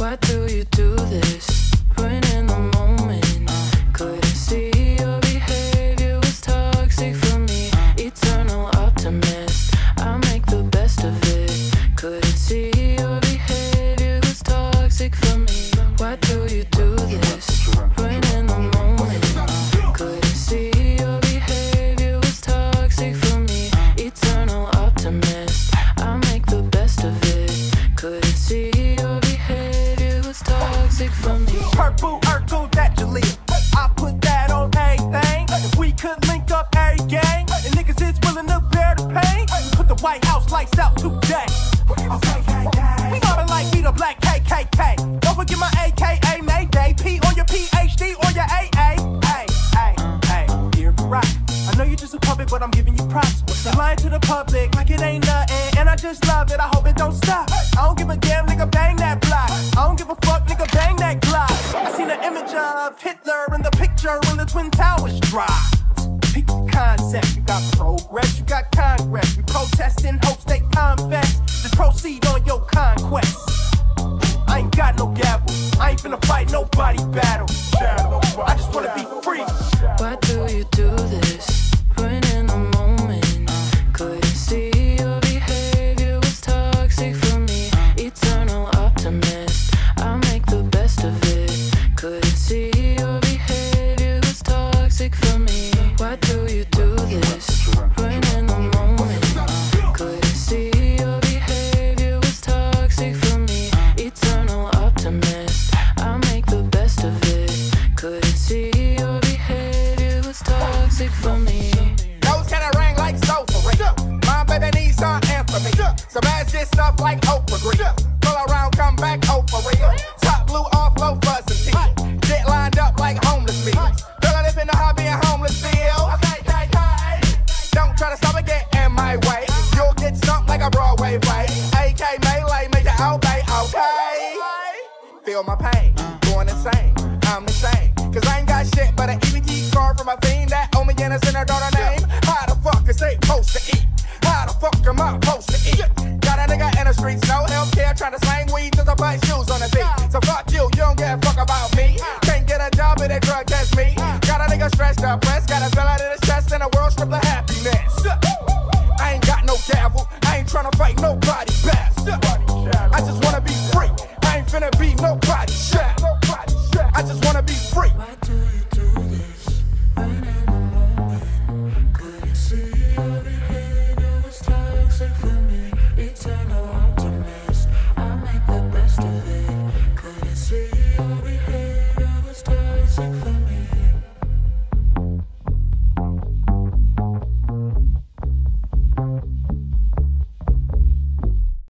Why do you do this? Ruining the moment. Couldn't see your behavior was toxic for me. Eternal optimist. I make the best of it. Couldn't see your behavior was toxic for me. Why do you do could link up every gang, and niggas is willing to bear the pain. Put the White House lights out today. We mobbing like we the black KKK. Don't forget my AKA Mayday. P on your PhD or your AA. I know you're just a puppet, but I'm giving you props. You're lying to the public like it ain't nothing, and I just love it. I hope it don't stop. I don't give a damn, nigga, bang that block. I don't give a fuck, nigga, bang that Glock. I seen an image of Hitler in the picture when the Twin Towers dropped. Got progress, you got Congress. We protest in hopes they confess. Just proceed on your conquest. I ain't got no gavel, I ain't finna fight nobody battle. Some answer me. Eternal optimist, I'll make the best of it. Couldn't see your behavior was toxic for me. Those kind of rang like sulfur. My baby needs some ass this stuff like Oprah Green. Feel my pain, going insane. I'm insane. Cause I ain't got shit but an EBT card from my fiend that owe me in a sinner daughter name. How the fuck is they supposed to eat? How the fuck am I supposed to eat? Got a nigga in the streets, no health care, trying to slang weed just to buy shoes on the feet. So fuck you, you don't give a fuck about me. Can't get a job if they drug test me. Got a nigga stressed up, pressed, got a feel out of his chest in a world stripped of happiness. I ain't got no gavel, I ain't trying to fight nobody best.